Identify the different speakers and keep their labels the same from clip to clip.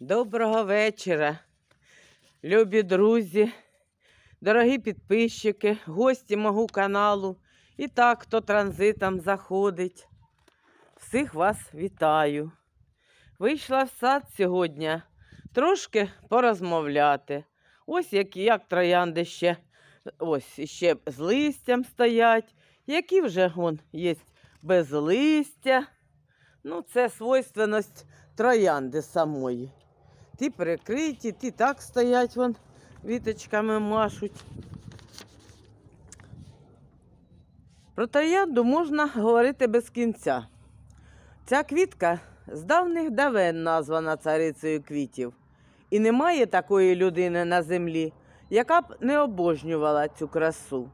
Speaker 1: Доброго вечора, любі друзі, дорогі підписчики, гості мого каналу і так, хто транзитом заходить. Всіх вас вітаю. Вийшла в сад сьогодні трошки порозмовляти. Ось як, як троянди ще, ось ще з листям стоять, які вже вон, є без листя. Ну, це свойственність троянди самої. Ті перекриті, ті так стоять, вон віточками машуть. Про троянду можна говорити без кінця. Ця квітка з давних давен названа царицею квітів. І немає такої людини на землі, яка б не обожнювала цю красу.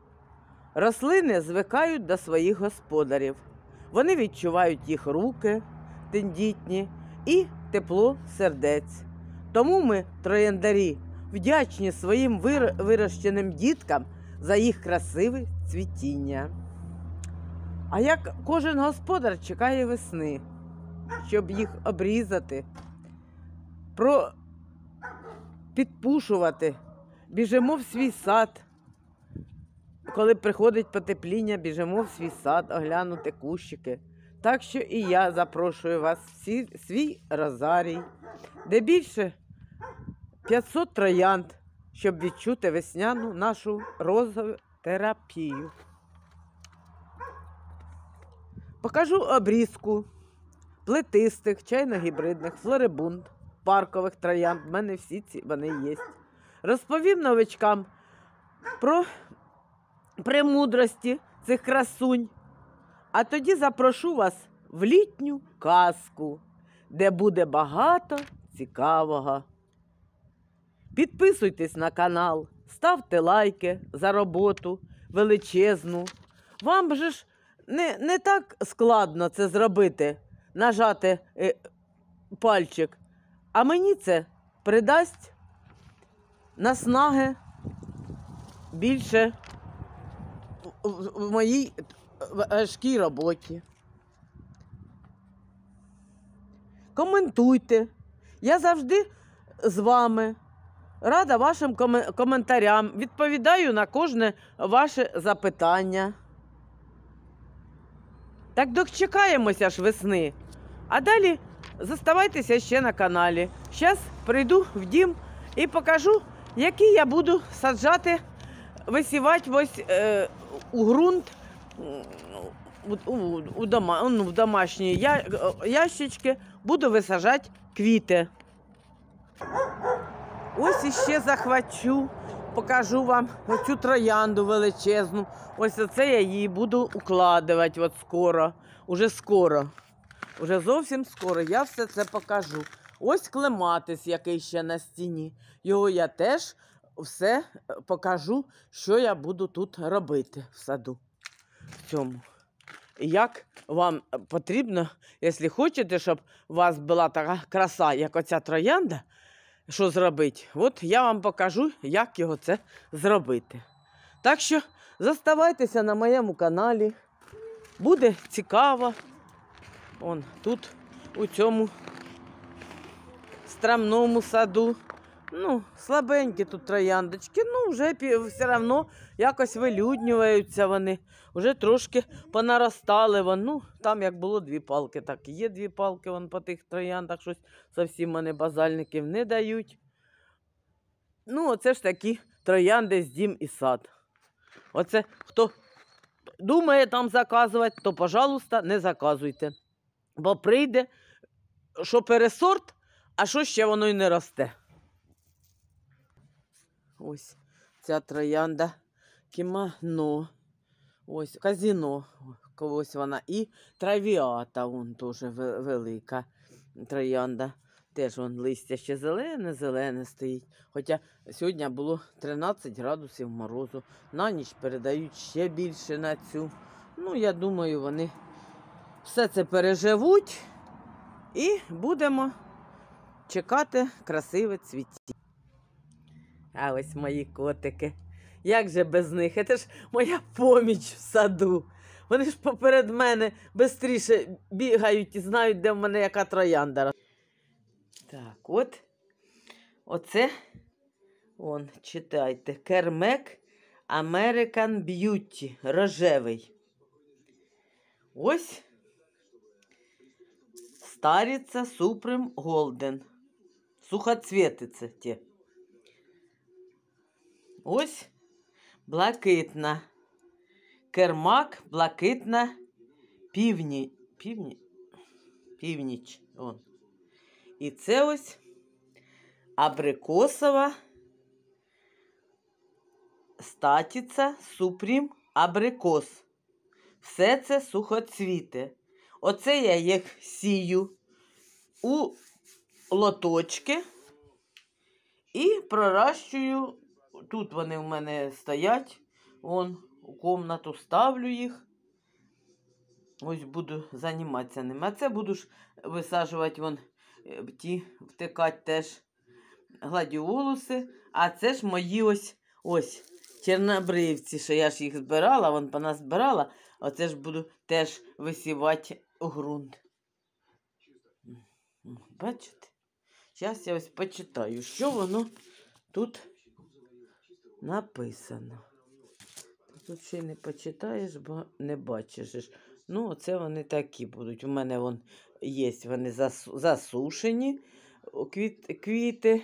Speaker 1: Рослини звикають до своїх господарів. Вони відчувають їх руки тендітні і тепло сердець. Тому ми, трояндарі, вдячні своїм вир- вирощеним діткам за їх красиве цвітіння. А як кожен господар чекає весни, щоб їх обрізати, про... підпушувати, біжимо в свій сад. Коли приходить потепління, біжимо в свій сад, оглянути кущики. Так що і я запрошую вас в свій розарій, де більше 500 троянд, щоб відчути весняну нашу розотерапію. Покажу обрізку плетистих, чайно-гібридних, флорибунд, паркових троянд. У мене всі ці вони є. Розповім новичкам про премудрості цих красунь. А тоді запрошу вас в літню казку, де буде багато цікавого. Підписуйтесь на канал, ставте лайки за роботу величезну. Вам же ж не, не так складно це зробити, нажати е, пальчик, а мені це придасть наснаги більше в- в, моїй важкій роботі. Коментуйте. Я завжди з вами. Рада вашим коме- коментарям. Відповідаю на кожне ваше запитання. Так дочекаємося ж весни. А далі заставайтеся ще на каналі. Зараз прийду в дім і покажу, які я буду саджати, висівати ось е, у ґрунт у, у, у, дома, ну, в домашні я, ящички буду висаджати квіти. Ось іще захвачу, покажу вам цю троянду величезну. Ось оце я її буду укладувати от скоро. Уже скоро. Уже зовсім скоро. Я все це покажу. Ось клематис, який ще на стіні. Його я теж все е, покажу, що я буду тут робити в саду. В цьому. Як вам потрібно, якщо хочете, щоб у вас була така краса, як оця троянда, що зробити, от я вам покажу, як його це зробити. Так що заставайтеся на моєму каналі. Буде цікаво. Он тут, у цьому страмному саду. Ну, слабенькі тут трояндочки, ну вже все одно якось вилюднюються вони. Вже трошки понаростали. Вон. Ну, там як було дві палки, так і є дві палки вон по тих трояндах, щось зовсім мене базальників не дають. Ну, оце ж такі троянди з дім і сад. Оце хто думає там заказувати, то, пожалуйста, не заказуйте. Бо прийде, що пересорт, а що ще воно й не росте. Ось ця троянда кімано. Ось казіно. Ось вона. І травіата вон теж велика троянда. Теж вон листя ще зелене, зелене стоїть. Хоча сьогодні було 13 градусів морозу. На ніч передають ще більше на цю. Ну, я думаю, вони все це переживуть і будемо чекати красиве цвіті. А ось мої котики. Як же без них? Це ж моя поміч в саду. Вони ж поперед мене швидше бігають і знають, де в мене яка троянда. Так, от Оце, он, читайте, Кермек American Beauty рожевий. Ось стариця Supreme Golden. Сухоцветице ті. Ось блакитна. Кермак, блакитна півні, півні, північ. Он. І це ось абрикосова статіця супрім абрикос. Все це сухоцвіти. Оце я їх сію у лоточки і проращую. Тут вони в мене стоять. Вон, у комнату ставлю їх. Ось буду займатися ними. А це буду ж висаджувати вон е, ті, втикати теж гладіолуси. А це ж мої ось ось чорнобривці, що я ж їх збирала, вон поназбирала. Оце ж буду теж висівати ґрунт. Бачите? Зараз я ось почитаю, що воно тут написано. Тут ще не почитаєш, бо не бачиш. Ну, оце вони такі будуть. У мене вон є, вони засушені квіт, квіти.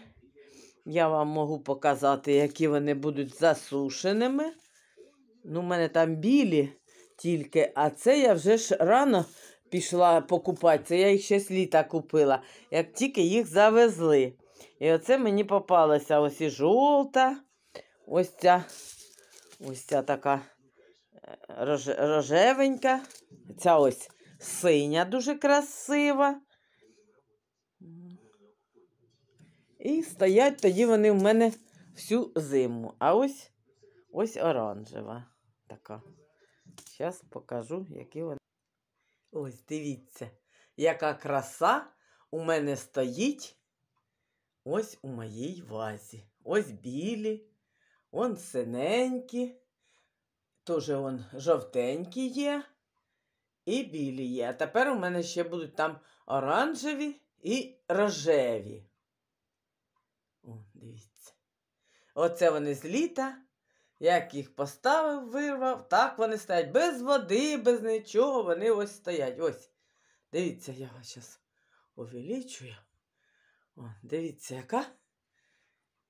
Speaker 1: Я вам можу показати, які вони будуть засушеними. Ну, у мене там білі тільки, а це я вже ж рано пішла покупати. Це я їх ще з літа купила, як тільки їх завезли. І оце мені попалася ось і жовта, ось ця, ось ця така е, роже- рожевенька, ця ось синя дуже красива. І стоять тоді вони в мене всю зиму. А ось ось оранжева така. Зараз покажу, які вони. Ось дивіться, яка краса у мене стоїть ось у моїй вазі. Ось білі, он синенькі, теж он жовтенькі є і білі є. А тепер у мене ще будуть там оранжеві і рожеві. О, дивіться. Оце вони з літа. Як їх поставив, вирвав, так вони стоять без води, без нічого, вони ось стоять. Ось. Дивіться, я вас зараз увеличую. О, дивіться, яка,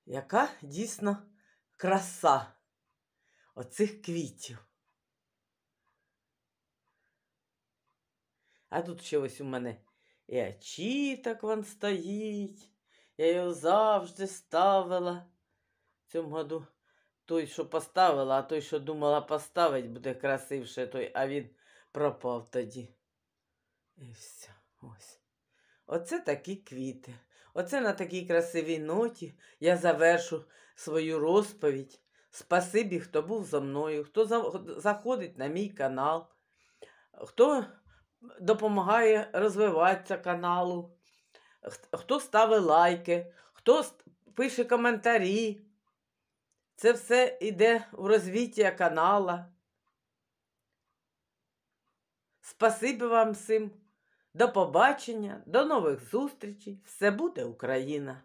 Speaker 1: яка дійсно краса оцих квітів. А тут ще ось у мене і очіток вон стоїть. Я його завжди ставила в цьому году. Той, що поставила, а той, що думала поставити, буде красивше, той, а він пропав тоді. І все. Ось. Оце такі квіти. Оце на такій красивій ноті я завершу свою розповідь. Спасибі, хто був зо мною, хто заходить на мій канал, хто допомагає розвиватися каналу, хто ставить лайки, хто пише коментарі. Це все йде в розвиття канала. Спасибі вам всім. До побачення, до нових зустрічей. Все буде Україна!